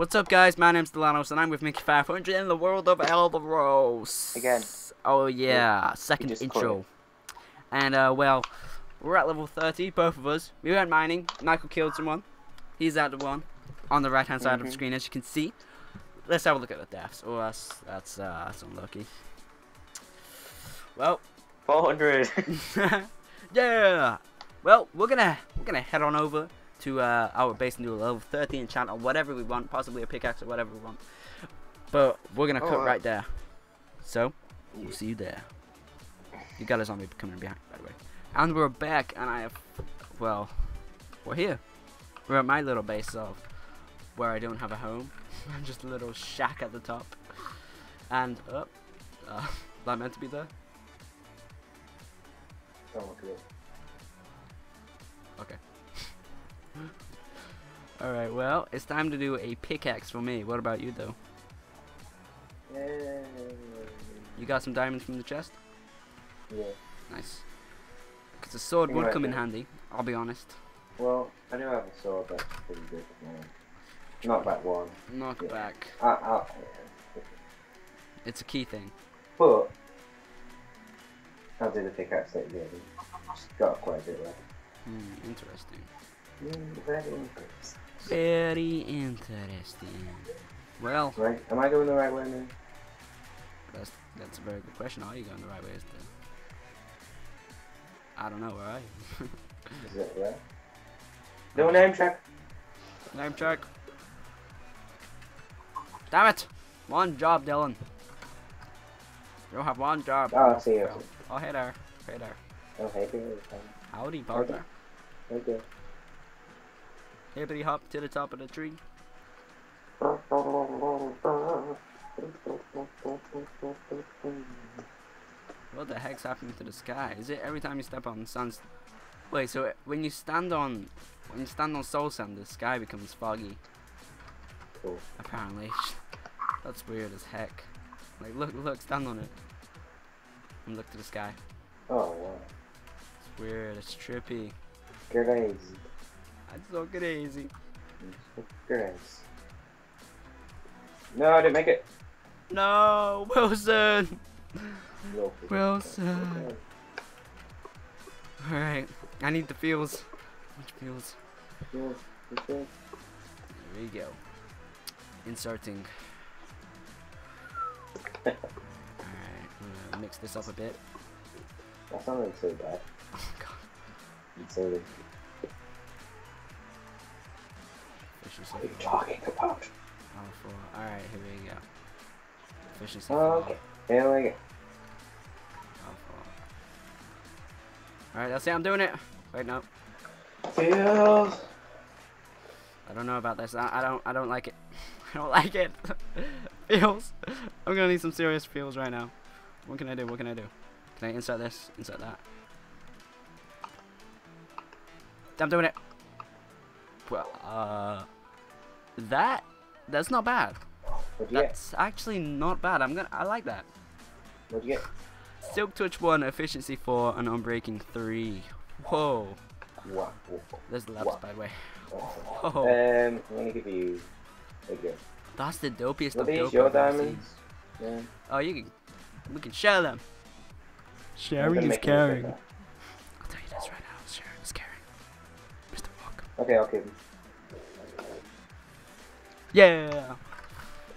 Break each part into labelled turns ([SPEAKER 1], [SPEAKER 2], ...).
[SPEAKER 1] What's up, guys? My name's Dylanos, and I'm with Mickey500 in the world of Alderos.
[SPEAKER 2] Again.
[SPEAKER 1] Oh, yeah. Second intro. And, uh, well, we're at level 30, both of us. We went mining. Michael killed someone. He's at the one on the right-hand side of the
[SPEAKER 2] Mhm.
[SPEAKER 1] screen, as you can see. Let's have a look at the deaths. Oh, that's, that's, uh, that's unlucky. Well,
[SPEAKER 2] 400.
[SPEAKER 1] yeah. Well, we're gonna we're gonna head on over to uh, our base and do a level 30 enchant or whatever we want, possibly a pickaxe or whatever we want. But we're gonna cut
[SPEAKER 2] Alright.
[SPEAKER 1] right there. So we'll see you there. You got a zombie coming behind, by the way. And we're back, and I have well, we're here. We're at my little base of where I don't have a home. I'm just a little shack at the top. And up, uh, that meant to be there.
[SPEAKER 2] oh, it.
[SPEAKER 1] Okay. Alright, well, it's time to do a pickaxe for me. What about you, though?
[SPEAKER 2] Yay.
[SPEAKER 1] You got some diamonds from the chest?
[SPEAKER 2] Yeah.
[SPEAKER 1] Nice. Because the sword would come in handy, I'll be honest.
[SPEAKER 2] Well, I do have a sword that's pretty good. Yeah. Not that one.
[SPEAKER 1] Knock
[SPEAKER 2] Yeah.
[SPEAKER 1] back.
[SPEAKER 2] I, yeah.
[SPEAKER 1] It's a key thing.
[SPEAKER 2] But, I'll do the pickaxe that you me. Got quite a bit left.
[SPEAKER 1] Hmm, interesting.
[SPEAKER 2] Very interesting.
[SPEAKER 1] Very interesting. Well,
[SPEAKER 2] Right, am I going the right way now?
[SPEAKER 1] that's that's a very good question. Are you going the right way? Is the... I don't know, where are you?
[SPEAKER 2] Is it right? No name check.
[SPEAKER 1] Name check. Damn it! One job, Dylan. You have one job.
[SPEAKER 2] Oh, I see you.
[SPEAKER 1] Oh, hey there. Hey there.
[SPEAKER 2] Oh, hey, there.
[SPEAKER 1] Howdy, partner.
[SPEAKER 2] Okay.
[SPEAKER 1] Hippity hop to the top of the tree. What the heck's happening to the sky? Is it every time you step on sun's... Wait, so when you stand on... When you stand on soul sand, the sky becomes foggy,
[SPEAKER 2] Cool.
[SPEAKER 1] apparently. That's weird as heck. Like, look, look, stand on it. And look to the sky.
[SPEAKER 2] Oh, wow.
[SPEAKER 1] It's weird, it's trippy.
[SPEAKER 2] Crazy.
[SPEAKER 1] It's so crazy.
[SPEAKER 2] Crazy. No, I didn't make it.
[SPEAKER 1] No, Wilson! Wilson. Alright, I need the feels. Which feels?
[SPEAKER 2] Okay.
[SPEAKER 1] There we go. Inserting. Alright, I'm gonna mix this up a bit.
[SPEAKER 2] That's not really so bad.
[SPEAKER 1] Oh god.
[SPEAKER 2] It's what are you talking about?
[SPEAKER 1] Four. Alright, here we go. Efficiency.
[SPEAKER 2] Okay. Here we go.
[SPEAKER 1] Alright, that's it, I'm doing it. Wait, no.
[SPEAKER 2] Feels.
[SPEAKER 1] I don't know about this. I, I don't I don't like it. I don't like it. feels. I'm gonna need some serious feels right now. What can I do? What can I do? Can I insert this? Insert that. I'm doing it. Well, uh, that that's not bad.
[SPEAKER 2] What'd you get?
[SPEAKER 1] That's actually not bad. I'm gonna I like that.
[SPEAKER 2] What'd you get?
[SPEAKER 1] Silk touch one, efficiency four, and unbreaking three. Whoa.
[SPEAKER 2] Wow.
[SPEAKER 1] There's the labs
[SPEAKER 2] Wow.
[SPEAKER 1] by the way.
[SPEAKER 2] Awesome.
[SPEAKER 1] Whoa.
[SPEAKER 2] Um, I'm gonna give you. There you go.
[SPEAKER 1] That's the dopiest
[SPEAKER 2] Are
[SPEAKER 1] of
[SPEAKER 2] these
[SPEAKER 1] dope
[SPEAKER 2] your
[SPEAKER 1] I've ever seen.
[SPEAKER 2] diamonds? Yeah.
[SPEAKER 1] Oh, you can. We can share them. Sharing is
[SPEAKER 2] make you look
[SPEAKER 1] caring.
[SPEAKER 2] like
[SPEAKER 1] I'll tell you this right now. Sharing is caring. Mr. Walk.
[SPEAKER 2] that. Okay, I'll give him.
[SPEAKER 1] Yeah.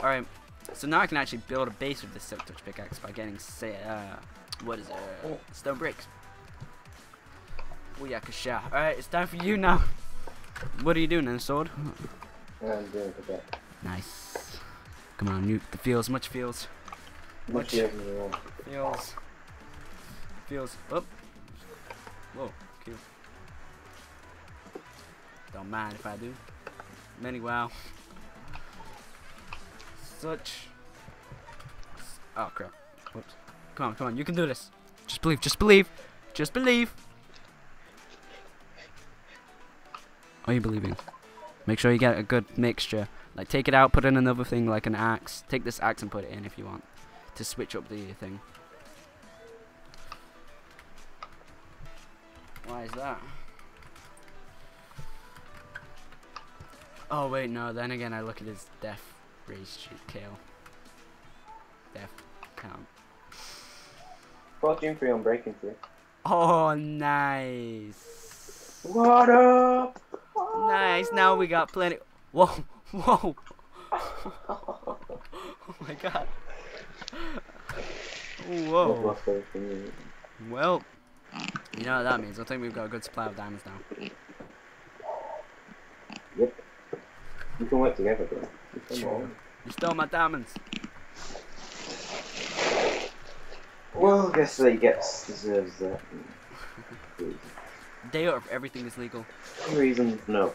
[SPEAKER 1] All right. So now I can actually build a base with this silk touch pickaxe by getting say uh what is it? Uh, stone bricks. Booyakasha. All right, it's time for you now. What are you doing then, sword?
[SPEAKER 2] I'm doing again.
[SPEAKER 1] Nice. Come on, nuke the feels. Much feels.
[SPEAKER 2] Much
[SPEAKER 1] Much.
[SPEAKER 2] easier than you want.
[SPEAKER 1] Feels. Feels. Up. Whoa. Cute. Don't mind if I do. Many wow. Such. Oh crap. Whoops. Come on, come on. You can do this. Just believe. Just believe. Just believe. Are you believing? Make sure you get a good mixture. Like take it out, put in another thing like an axe. Take this axe and put it in if you want to switch up the thing. Why is that? Oh wait, no. Then again, I look at his death race sheet, Kale. Death count.
[SPEAKER 2] Fortune free unbreaking free.
[SPEAKER 1] Oh, nice.
[SPEAKER 2] What up?
[SPEAKER 1] Nice. Now we got plenty. Whoa, whoa. Oh my god. Whoa. Well, you know what that means. I think we've got a good supply of diamonds now.
[SPEAKER 2] Yep. We can work together, bro.
[SPEAKER 1] You stole my diamonds.
[SPEAKER 2] Well, I guess they gets deserves that.
[SPEAKER 1] Day of everything is legal.
[SPEAKER 2] Reason, no.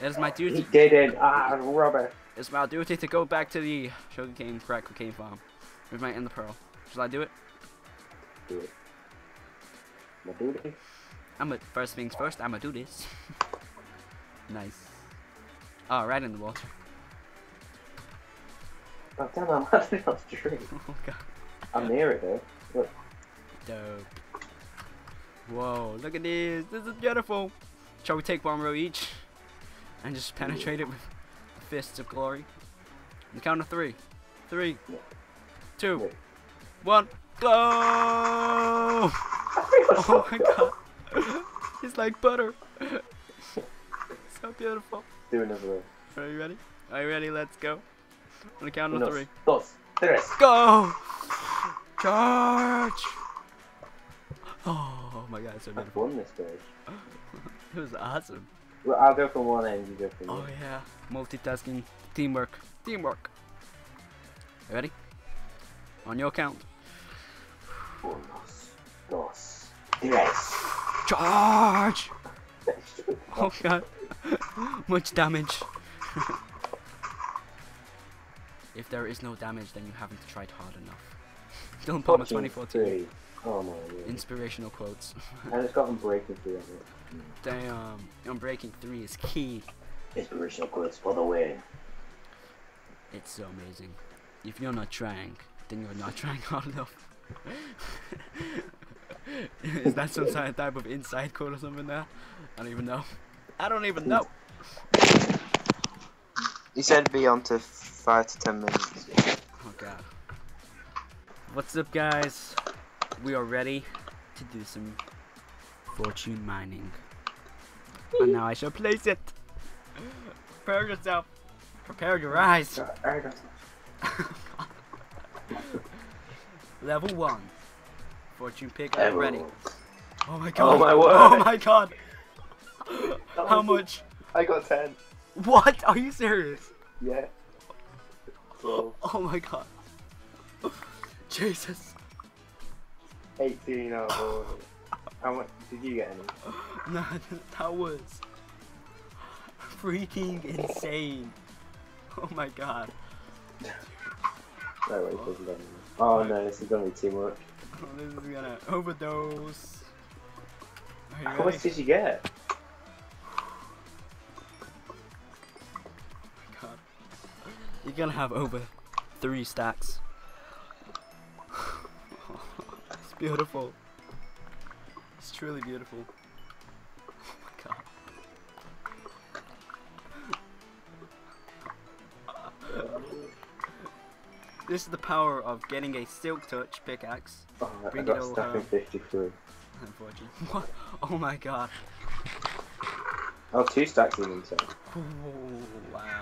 [SPEAKER 1] It is my duty.
[SPEAKER 2] He did it. Ah, rubber.
[SPEAKER 1] It's my duty to go back to the sugarcane crack cocaine farm with my ender pearl. Shall I do it?
[SPEAKER 2] Do it. My duty.
[SPEAKER 1] I'm a first things first. I'ma do this. nice. Oh, right in the water.
[SPEAKER 2] Damn, I'm landing on the tree.
[SPEAKER 1] Oh god.
[SPEAKER 2] I'm near it though. Look.
[SPEAKER 1] Dope. Whoa, look at this. This is beautiful. Shall we take one row each and just penetrate it with fists of glory? On the count of three. Three,
[SPEAKER 2] Yeah.
[SPEAKER 1] two, one, go! Oh my god. It's like butter. so beautiful.
[SPEAKER 2] Do another row.
[SPEAKER 1] Are you ready? Are you ready? Let's go. On the count of
[SPEAKER 2] Uno,
[SPEAKER 1] three.
[SPEAKER 2] dos, tres.
[SPEAKER 1] Go! Charge! Oh my god, it's so
[SPEAKER 2] I've
[SPEAKER 1] beautiful.
[SPEAKER 2] won this stage.
[SPEAKER 1] It was awesome.
[SPEAKER 2] Well, I'll go from one end, you go from the other.
[SPEAKER 1] Oh yeah. Multitasking. Teamwork. Teamwork. You ready? On your count.
[SPEAKER 2] Unos, dos, tres.
[SPEAKER 1] Charge! Oh god. Much damage. if there is no damage, then you haven't tried hard enough. Dylan Palmer
[SPEAKER 2] Fortune
[SPEAKER 1] 2014.
[SPEAKER 2] Oh my god.
[SPEAKER 1] Inspirational quotes.
[SPEAKER 2] And it's got them breaking through on it. Hmm.
[SPEAKER 1] Damn. Unbreaking 3 is key.
[SPEAKER 2] Inspirational quotes for the win.
[SPEAKER 1] It's so amazing. If you're not trying, then you're not trying hard enough. Is that some type of inside code or something there? I don't even know. I don't even know. Hmm.
[SPEAKER 3] He said be on to five to ten minutes.
[SPEAKER 1] Oh god. What's up guys? We are ready to do some fortune mining. And now I shall place it. Prepare yourself. Prepare your eyes. Level 1. Fortune pick up ready. Oh my god.
[SPEAKER 2] Oh my oh word.
[SPEAKER 1] Oh my god. How much?
[SPEAKER 2] I got 10.
[SPEAKER 1] What? Are you serious?
[SPEAKER 2] Yeah. So,
[SPEAKER 1] Oh my god. Jesus.
[SPEAKER 2] 18 out of. How much did you get any?
[SPEAKER 1] Nah, that was freaking insane. Oh my god.
[SPEAKER 2] No, wait, it doesn't. Oh no, this is gonna be too much.
[SPEAKER 1] Oh, this is gonna overdose.
[SPEAKER 2] How
[SPEAKER 1] ready?
[SPEAKER 2] much did you get?
[SPEAKER 1] Gonna have over three stacks. it's beautiful. It's truly beautiful. Oh my god. This is the power of getting a silk touch pickaxe.
[SPEAKER 2] Oh, I
[SPEAKER 1] Bring it
[SPEAKER 2] got
[SPEAKER 1] all
[SPEAKER 2] stuck in
[SPEAKER 1] home.
[SPEAKER 2] 53.
[SPEAKER 1] Unfortunately. What? Oh my god.
[SPEAKER 2] Oh, two stacks in so.
[SPEAKER 1] Ooh, wow.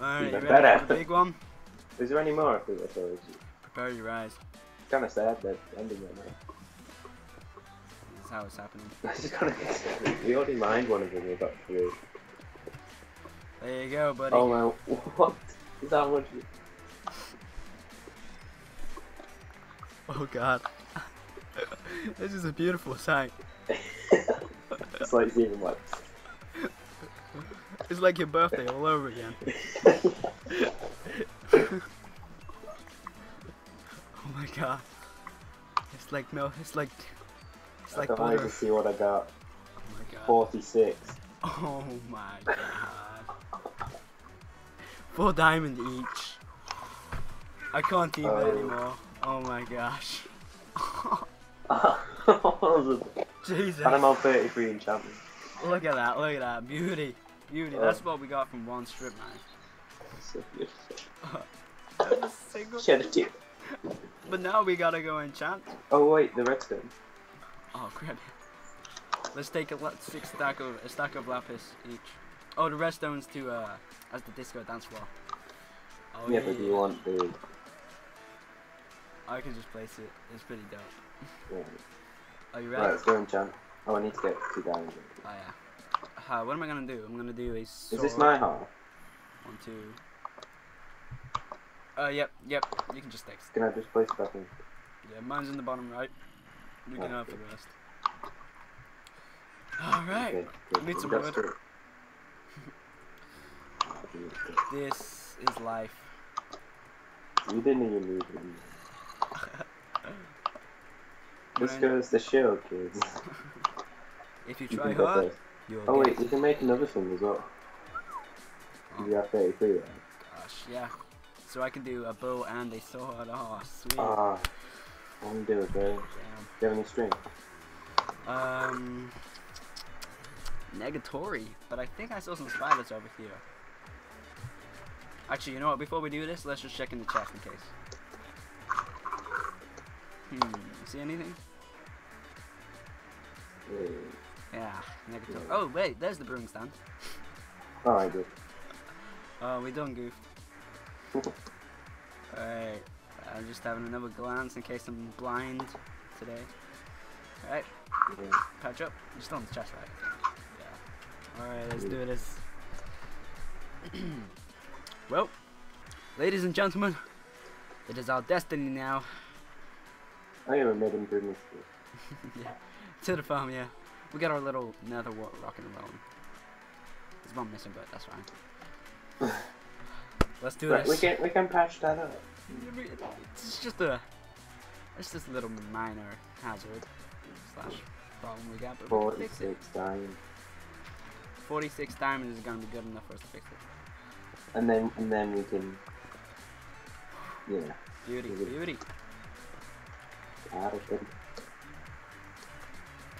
[SPEAKER 1] Alright, you ready for the big one?
[SPEAKER 2] Is there any more? I that's all. It's
[SPEAKER 1] Prepare your eyes.
[SPEAKER 2] kind of sad that ending right now.
[SPEAKER 1] This is how it's happening.
[SPEAKER 2] This is kind of sad. We already mined one of them, we got three.
[SPEAKER 1] There you go, buddy.
[SPEAKER 2] Oh my, what? Is that much?
[SPEAKER 1] Oh god. this is a beautiful sight.
[SPEAKER 2] it's like it's even like.
[SPEAKER 1] It's like your birthday all over again. Oh my god. It's like milk. It's like. It's
[SPEAKER 2] I
[SPEAKER 1] like
[SPEAKER 2] can't wait to see what I got.
[SPEAKER 1] Oh my god.
[SPEAKER 2] 46.
[SPEAKER 1] Oh my god. Four diamond each. I can't it
[SPEAKER 2] Oh.
[SPEAKER 1] anymore. Oh my gosh. Jesus. and.
[SPEAKER 2] I'm on 33 enchantment.
[SPEAKER 1] Look at that. Look at that. Beauty. Beauty.
[SPEAKER 2] Oh.
[SPEAKER 1] That's what we got from one strip mine.
[SPEAKER 2] So beautiful.
[SPEAKER 1] That was single.
[SPEAKER 2] Shed.
[SPEAKER 1] But now we gotta go enchant.
[SPEAKER 2] Oh wait, the redstone.
[SPEAKER 1] Oh crap. Let's take a six stack of a stack of lapis each. Oh, the redstone's to uh as the disco dance floor. Oh
[SPEAKER 2] yeah, but do you want the?
[SPEAKER 1] I can just place it. It's pretty dope.
[SPEAKER 2] Yeah.
[SPEAKER 1] Are you ready?
[SPEAKER 2] Right, let's go enchant. Oh, I need to get two diamonds.
[SPEAKER 1] Oh yeah. What am I gonna do? I'm gonna do a sword.
[SPEAKER 2] Is this my half?
[SPEAKER 1] One, two. Uh, yep, yep. You can just take.
[SPEAKER 2] Can I just place back in?
[SPEAKER 1] Yeah, mine's in the bottom right. We can
[SPEAKER 2] Oh,
[SPEAKER 1] have the rest. Alright,
[SPEAKER 2] Okay, good.
[SPEAKER 1] Need some wood. this is life.
[SPEAKER 2] You didn't even move it. This goes the show, kids.
[SPEAKER 1] If you try hard, you'll
[SPEAKER 2] Oh wait, we can make another thing as well. You have 33 right?
[SPEAKER 1] Gosh, yeah. So I can do a bow and a sword. Oh, sweet.
[SPEAKER 2] Ah, I to do it, bro. Do you have any string?
[SPEAKER 1] Um, negatory, but I think I saw some spiders over here. Actually, you know what? Before we do this, let's just check in the chest in case. Hmm. See anything?
[SPEAKER 2] Yeah.
[SPEAKER 1] Yeah. Oh wait, there's the brewing stand.
[SPEAKER 2] Oh, I did.
[SPEAKER 1] Oh, we done goofed. Alright, I'm just having another glance in case I'm blind today. Alright,
[SPEAKER 2] Yeah.
[SPEAKER 1] patch up. You're still in the chest, right? Yeah. Alright, let's do this. well, ladies and gentlemen, it is our destiny now.
[SPEAKER 2] I haven't made improvements.
[SPEAKER 1] yeah, to the farm, yeah. We got our little nether wa- rock and roll. There's one missing, but that's fine. Let's do
[SPEAKER 2] Right,
[SPEAKER 1] this.
[SPEAKER 2] we can we can patch that up.
[SPEAKER 1] It's just a, it's just a little minor hazard slash problem we got, but we can fix it.
[SPEAKER 2] 46 diamonds.
[SPEAKER 1] 46 diamonds is gonna be good enough for us to fix it.
[SPEAKER 2] And then and then we can Yeah.
[SPEAKER 1] Beauty,
[SPEAKER 2] Beauty.
[SPEAKER 1] beauty.
[SPEAKER 2] Add it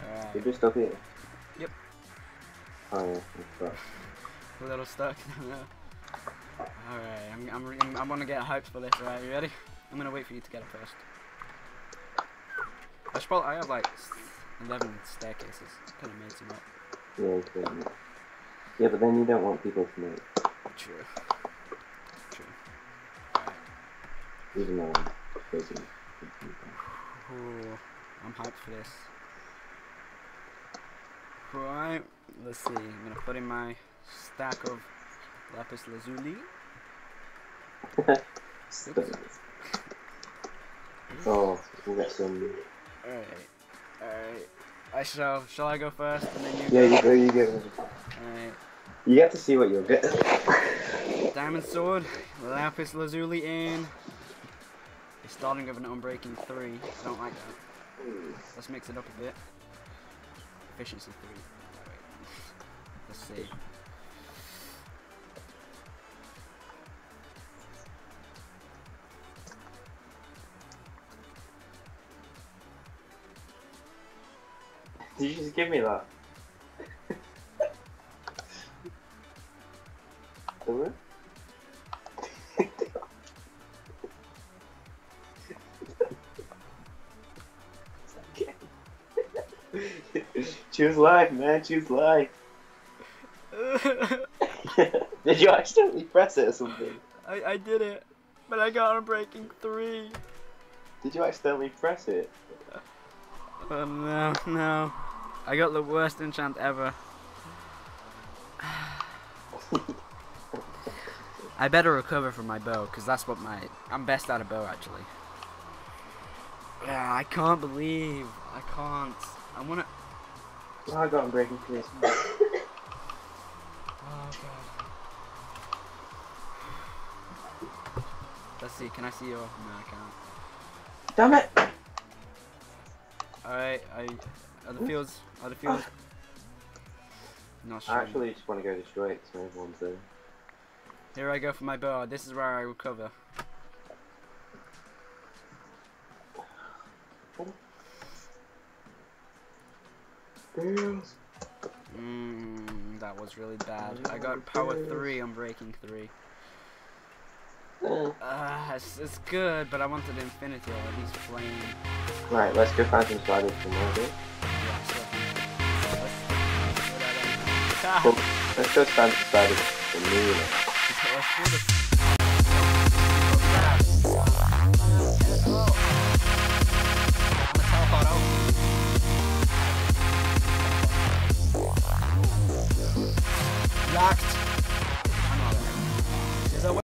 [SPEAKER 2] You're
[SPEAKER 1] Alright,
[SPEAKER 2] just up here.
[SPEAKER 1] Yep.
[SPEAKER 2] Oh yeah, that's right.
[SPEAKER 1] a little stuck. Alright, I'm, I'm, I'm, I'm gonna get hyped for this. Alright, you ready? I'm gonna wait for you to get it first. I should probably, I have like 11 staircases. Have made some up.
[SPEAKER 2] Yeah. Yeah, but then you don't want people to know,
[SPEAKER 1] True. True. Alright.
[SPEAKER 2] even though I'm busy.
[SPEAKER 1] Ooh, I'm hyped for this. Right, let's see. I'm gonna put in my stack of lapis lazuli.
[SPEAKER 2] Oh, we'll get some.
[SPEAKER 1] Alright, alright. I shall. Shall I go first and then you
[SPEAKER 2] Yeah,
[SPEAKER 1] go?
[SPEAKER 2] you go, you go.
[SPEAKER 1] Alright.
[SPEAKER 2] You get to see what you'll get.
[SPEAKER 1] Diamond sword, lapis lazuli in. It's starting with an unbreaking three. I don't like that. Let's mix it up a bit. Efficiency three. Wait. Let's see.
[SPEAKER 2] Did you just give me that? Choose life, man. Choose life. Did you accidentally press it or something?
[SPEAKER 1] I, I did it, but I got unbreaking three.
[SPEAKER 2] Did you accidentally press it?
[SPEAKER 1] Oh no, no. I got the worst enchant ever. I better recover from my bow, because that's what my... I'm best at a bow, actually. Yeah, I can't believe. I can't. I wanna...
[SPEAKER 2] Oh, I got him breaking through. this.
[SPEAKER 1] Oh, God. Let's see, can I see your... No, I can't.
[SPEAKER 2] Damn it!
[SPEAKER 1] Alright, I... Are the fields... Are the fields... Ah. Not
[SPEAKER 2] I
[SPEAKER 1] sure.
[SPEAKER 2] actually just want to go destroy it so everyone's there.
[SPEAKER 1] Here I go for my bow. This is where I recover.
[SPEAKER 2] Girls.
[SPEAKER 1] Mm, that was really bad. I got power 3 unbreaking 3.
[SPEAKER 2] Uh,
[SPEAKER 1] Ah, it's, it's good, but I wanted infinity or at least flame.
[SPEAKER 2] right, let's go find some spiders for more bit.
[SPEAKER 1] Yeah, so. Let's, let's,
[SPEAKER 2] Let's go find some spiders for me.
[SPEAKER 1] let's do this. locked.